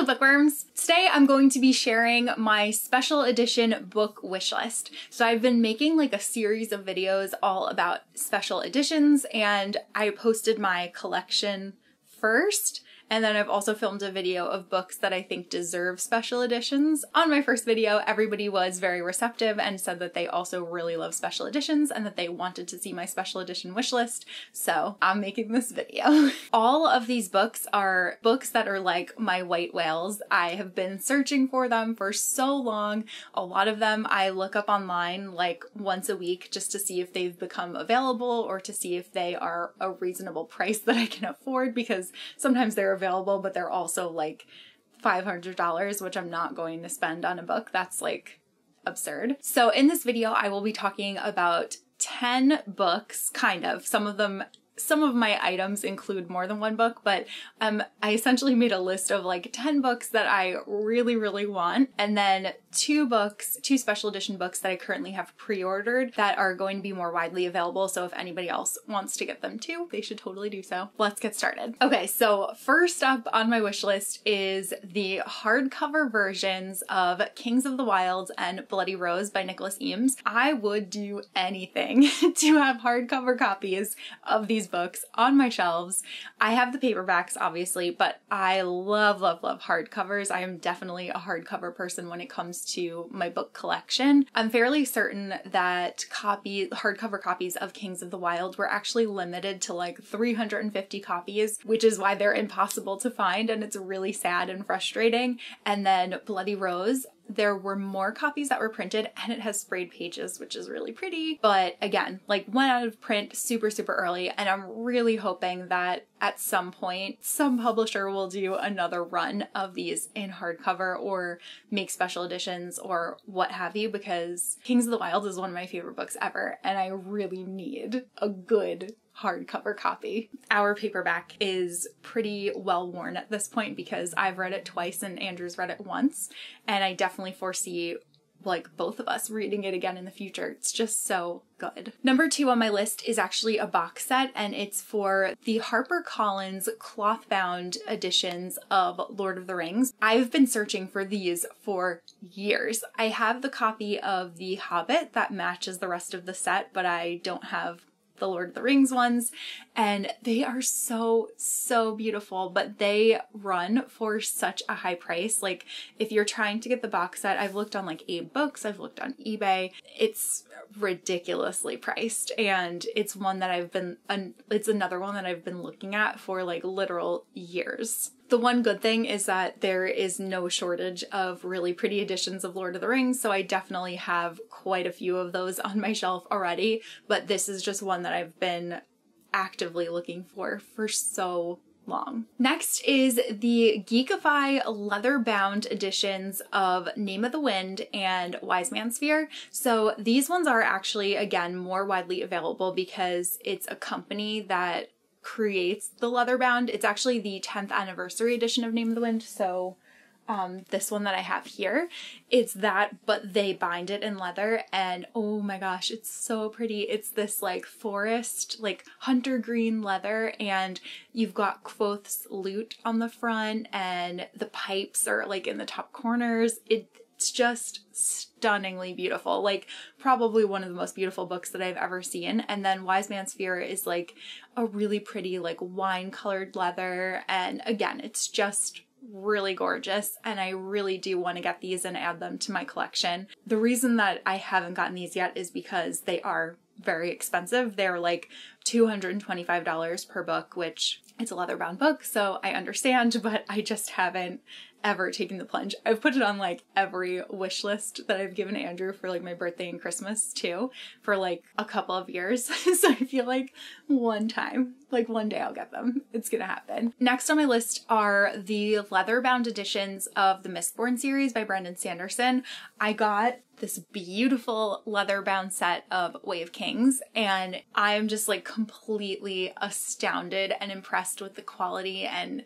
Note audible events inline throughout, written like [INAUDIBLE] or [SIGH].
Hello bookworms! Today I'm going to be sharing my special edition book wish list. So I've been making like a series of videos all about special editions and I posted my collection first and then I've also filmed a video of books that I think deserve special editions. On my first video, everybody was very receptive and said that they also really love special editions and that they wanted to see my special edition wish list. So I'm making this video. [LAUGHS] All of these books are books that are like my white whales. I have been searching for them for so long. A lot of them I look up online like once a week just to see if they've become available or to see if they are a reasonable price that I can afford because sometimes they're available, but they're also like $500, which I'm not going to spend on a book. That's like absurd. So in this video, I will be talking about 10 books, kind of. Some of them some of my items include more than one book, but um, I essentially made a list of like 10 books that I really, really want, and then two books, two special edition books that I currently have pre-ordered that are going to be more widely available. So if anybody else wants to get them too, they should totally do so. Let's get started. Okay, so first up on my wish list is the hardcover versions of Kings of the Wilds and Bloody Rose by Nicholas Eames. I would do anything [LAUGHS] to have hardcover copies of these books on my shelves. I have the paperbacks, obviously, but I love, love, love hardcovers. I am definitely a hardcover person when it comes to my book collection. I'm fairly certain that copy hardcover copies of Kings of the Wyld were actually limited to like 350 copies, which is why they're impossible to find and it's really sad and frustrating. And then Bloody Rose there were more copies that were printed and it has sprayed pages, which is really pretty. But again, like went out of print super, super early. And I'm really hoping that at some point, some publisher will do another run of these in hardcover or make special editions or what have you, because Kings of the Wyld is one of my favorite books ever. And I really need a good hardcover copy. Our paperback is pretty well worn at this point because I've read it twice and Andrew's read it once, and I definitely foresee like both of us reading it again in the future. It's just so good. Number two on my list is actually a box set and it's for the HarperCollins cloth bound editions of Lord of the Rings. I've been searching for these for years. I have the copy of The Hobbit that matches the rest of the set, but I don't have the Lord of the Rings ones, and they are so, so beautiful, but they run for such a high price. Like, if you're trying to get the box set, I've looked on like eight AbeBooks, I've looked on eBay, it's ridiculously priced, and it's one that I've been, it's another one that I've been looking at for like literal years. The one good thing is that there is no shortage of really pretty editions of Lord of the Rings, so I definitely have quite a few of those [LAUGHS] on my shelf already, but this is just one that I've been actively looking for for so long. Next is the Geekify leather bound editions of Name of the Wind and Wise Man's Fear. So these ones are actually, again, more widely available because it's a company that creates the leather bound. It's actually the 10th anniversary edition of Name of the Wind, so um, this one that I have here, it's that, but they bind it in leather, and oh my gosh, it's so pretty. It's this like forest, like hunter green leather, and you've got Kvothe's lute on the front, and the pipes are like in the top corners. It, it's just stunningly beautiful. Like probably one of the most beautiful books that I've ever seen. And then Wise Man's Fear is like a really pretty like wine colored leather and again, it's just really gorgeous and I really do want to get these and add them to my collection. The reason that I haven't gotten these yet is because they are very expensive. They're like $225 per book, which it's a leather bound book, so I understand, [LAUGHS] but I just haven't ever taken the plunge. I've put it on like every wish list that I've given Andrew for like my birthday and Christmas too for like a couple of years. [LAUGHS] so I feel like one time, like one day I'll get them. It's gonna happen. Next on my list are the leather bound editions of the Mistborn series by Brandon Sanderson. I got this beautiful leather bound set of Way of Kings and I am just like completely astounded and impressed with the quality and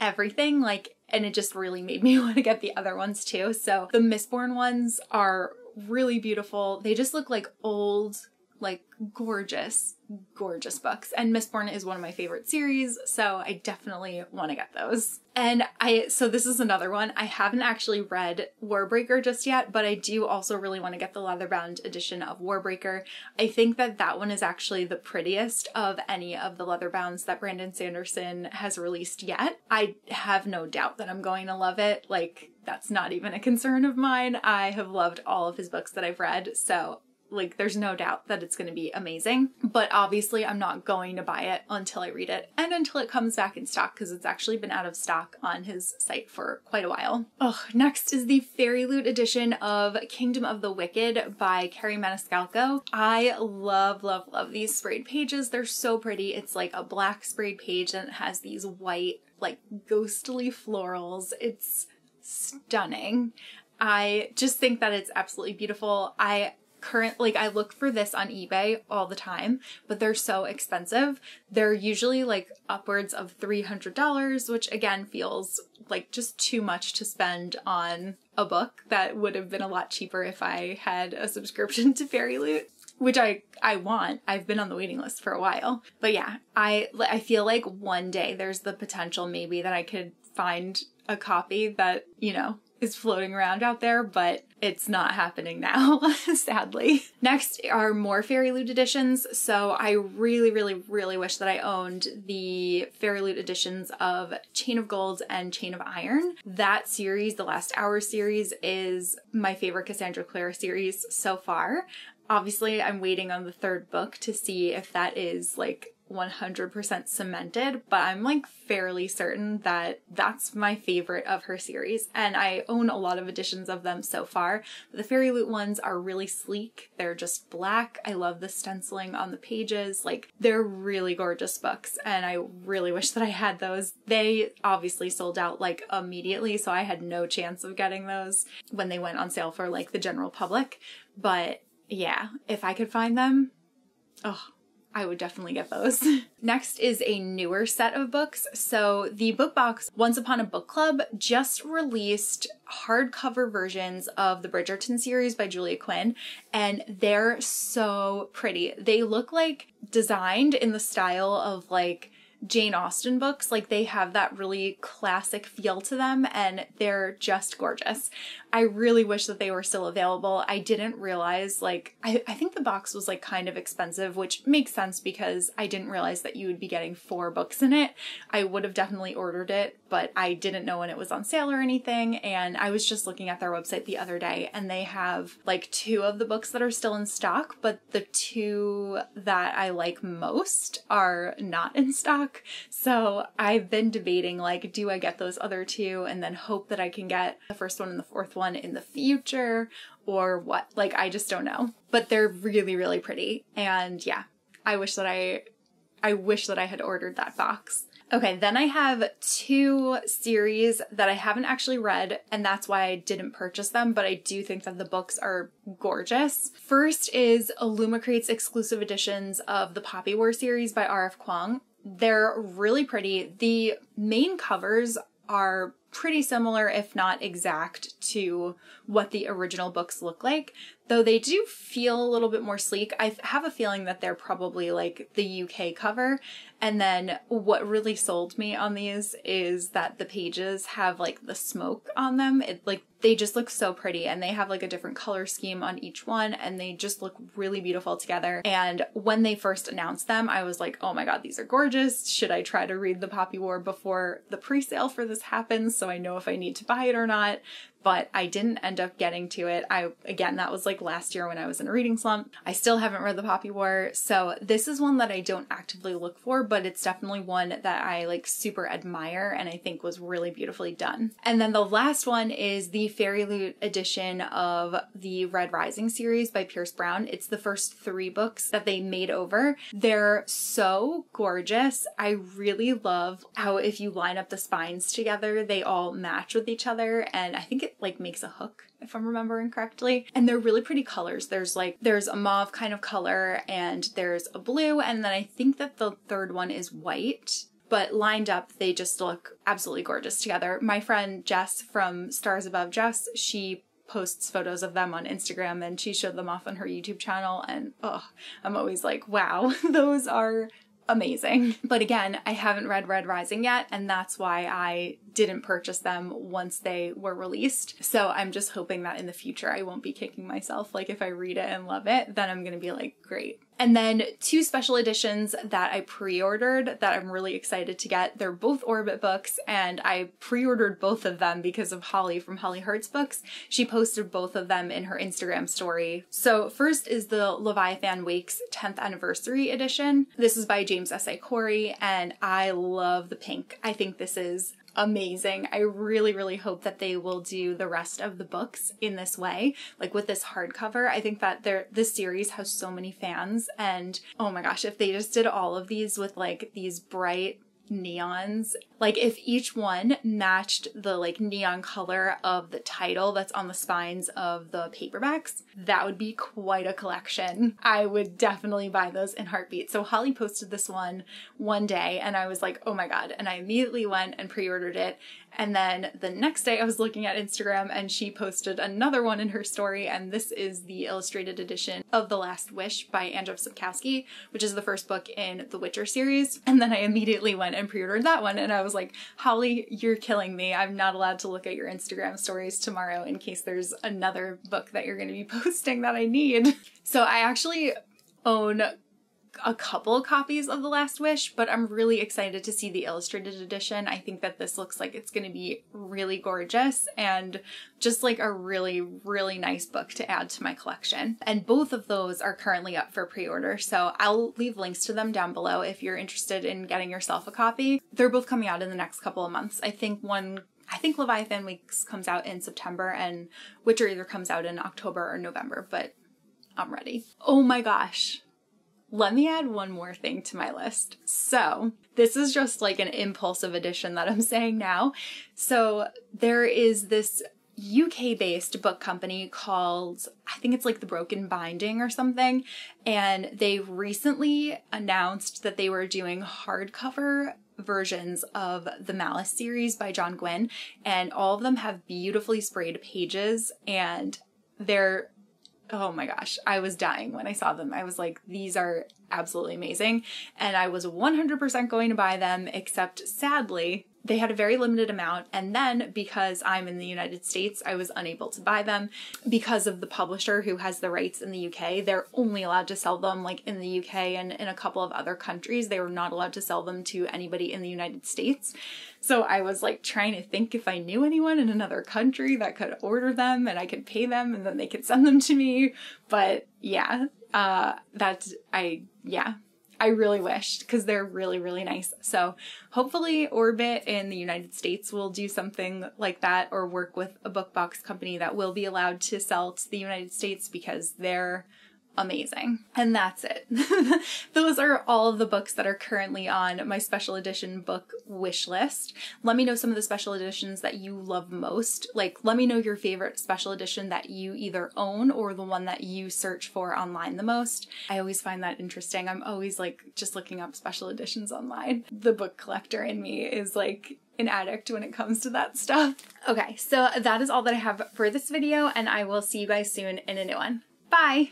everything. Like and it just really made me [LAUGHS] want to get the other ones too. So the Mistborn ones are really beautiful. They just look like old like gorgeous, gorgeous books. And Mistborn is one of my favorite series, so I definitely want to get those. And I, so this is another one. I haven't actually read Warbreaker just yet, but I do also really want to get the leatherbound edition of Warbreaker. I think that that one is actually the prettiest of any of the leatherbounds that Brandon Sanderson has released yet. I have no doubt that I'm going to love it. Like, that's not even a concern of mine. I have loved all of his books that I've read, so like there's no doubt that it's going to be amazing but obviously i'm not going to buy it until i read it and until it comes back in stock because it's actually been out of stock on his site for quite a while. Oh next is the FairyLoot edition of kingdom of the wicked by Kerri Maniscalco. I love love love these sprayed pages. They're so pretty. It's like a black sprayed page and it has these white like ghostly florals. It's stunning. I just think that it's absolutely beautiful. I current like I look for this on eBay all the time, but they're so expensive. They're usually like upwards of $300, which again feels like just too much to spend on a book that would have been a lot cheaper if I had a subscription to Fairy Loot which I I want. I've been on the waiting list for a while. But yeah, I I feel like one day there's the potential maybe that I could find a copy that, you know, is floating around out there, but it's not happening now, [LAUGHS] sadly. Next are more FairyLoot editions. So I really, really, really wish that I owned the FairyLoot editions of Chain of Gold and Chain of Iron. That series, the Last Hour series, is my favorite Cassandra Clare series so far. Obviously, I'm waiting on the third book to see if that is like 100% cemented, but I'm like fairly certain that that's my favorite of her series. And I own a lot of editions of them so far. The Fairy Loot ones are really sleek. They're just black. I love the stenciling on the pages. Like, they're really gorgeous books, and I really wish that I had those. They obviously sold out like immediately, so I had no chance of getting those when they went on sale for like the general public. But yeah, if I could find them, oh, I would definitely get those. [LAUGHS] Next is a newer set of books. So the book box Once Upon a Book Club just released hardcover versions of the Bridgerton series by Julia Quinn, and they're so pretty. They look like designed in the style of like Jane Austen books, like they have that really classic feel to them and they're just gorgeous. I really wish that they were still available. I didn't realize, like, I, I think the box was like kind of expensive, which makes sense because I didn't realize that you would be getting four books in it. I would have definitely ordered it, but I didn't know when it was on sale or anything. And I was just looking at their website the other day and they have like two of the books that are still in stock, but the two that I like most are not in stock. So I've been debating, like, do I get those other two and then hope that I can get the first one and the fourth one in the future or what? Like, I just don't know. But they're really, really pretty. And yeah, I wish that I, I wish that I had ordered that box. Okay, then I have two series that I haven't actually read, and that's why I didn't purchase them, but I do think that the books are gorgeous. First is Illumicrate's exclusive editions of the Poppy War series by R.F. Kuang. They're really pretty. The main covers are pretty similar, if not exact, to what the original books look like, though they do feel a little bit more sleek. I have a feeling that they're probably like the UK cover. And then what really sold me on these is that the pages have like the smoke on them. It like they just look so pretty and they have like a different color scheme on each one and they just look really beautiful together. And when they first announced them, I was like, oh my god, these are gorgeous. Should I try to read the Poppy War before the pre sale for this happens so I know if I need to buy it or not? But I didn't end up getting to it. I again, that was like last year when I was in a reading slump. I still haven't read The Poppy War, so this is one that I don't actively look for, but it's definitely one that I like super admire and I think was really beautifully done. And then the last one is the FairyLoot edition of the Red Rising series by Pierce Brown. It's the first 3 books that they made over. They're so gorgeous. I really love how if you line up the spines together, they all match with each other and I think it like makes a hook if I'm remembering correctly. And they're really pretty colors. There's like there's a mauve kind of color and there's a blue and then I think that the third one is white. But lined up, they just look absolutely gorgeous together. My friend Jess from Stars Above Jess, she posts photos of them on Instagram and she showed them off on her YouTube channel and oh, I'm always like, wow, [LAUGHS] those are amazing. But again, I haven't read Red Rising yet, and that's why I didn't purchase them once they were released. So I'm just hoping that in the future I won't be kicking myself. Like if I read it and love it, then I'm gonna be like, great. And then two special editions that I pre ordered that I'm really excited to get. They're both Orbit books, and I pre ordered both of them because of Holly from Holly Hearts Books. She posted both of them in her Instagram story. So, first is the Leviathan Wakes 10th Anniversary Edition. This is by James S.A. Corey, and I love the pink. I think this is amazing. I really, really hope that they will do the rest of the books in this way, like with this hardcover. I think that there this series has so many fans, and oh my gosh, if they just did all of these with like these bright neons. Like if each one matched the like neon color of the title that's on the spines of the paperbacks, that would be quite a collection. I would definitely buy those in heartbeat. So Holly posted this one one day and I was like, "Oh my god." And I immediately went and pre-ordered it and then the next day I was looking at Instagram and she posted another one in her story, and this is the illustrated edition of The Last Wish by Andrzej Sapkowski, which is the first book in the Witcher series. And then I immediately went and pre-ordered that one, and I was like, Holly, you're killing me. I'm not allowed to look at your Instagram stories tomorrow in case there's another book that you're going to be [LAUGHS] posting that I need. So I actually own a couple copies of The Last Wish, but I'm really excited to see the illustrated edition. I think that this looks like it's going to be really gorgeous and just like a really, really nice book to add to my collection. And both of those are currently up for pre order, so I'll leave links to them down below if you're interested in getting yourself a copy. They're both coming out in the next couple of months. I think one I think Leviathan Wakes comes out in September and Witcher either comes out in October or November, but I'm ready. Oh my gosh let me add one more thing to my list. So, this is just like an impulsive addition that I'm [LAUGHS] saying now. So, there is this UK based book company called, I think it's like The Broken Binding or something. And they recently announced that they were doing hardcover versions of the Malice series by John Gwynne. And all of them have beautifully sprayed pages and they're oh my gosh, I was dying when I saw them. I was like, these are absolutely amazing. And I was 100% going to buy them, except sadly, they had a very limited amount. And then because I'm in the United States, I was unable to buy them because of the publisher who has the rights in the UK. They're only allowed to sell them like in the UK and in a couple of other countries. They were not allowed to sell them to anybody in the United States. So I was like trying to think if I knew anyone in another country that could order them and I could pay them and then they could send them to me. But yeah, uh, that's, I, yeah, I really wished because they're really, really nice. So hopefully Orbit in the United States will do something like that or work with a book box company that will be allowed to sell to the United States because they're amazing. And that's it. [LAUGHS] Those are all of the books that are currently on my special edition book wish list. Let me know some of the special editions that you love most. Like, let me know your favorite special edition that you either own or the one that you search for online the most. I always find that interesting. I'm always like just looking up special editions online. The book collector in me is like an addict when it comes to that stuff. Okay, so that is all that I have for this video, and I will see you guys soon in a new one. Bye!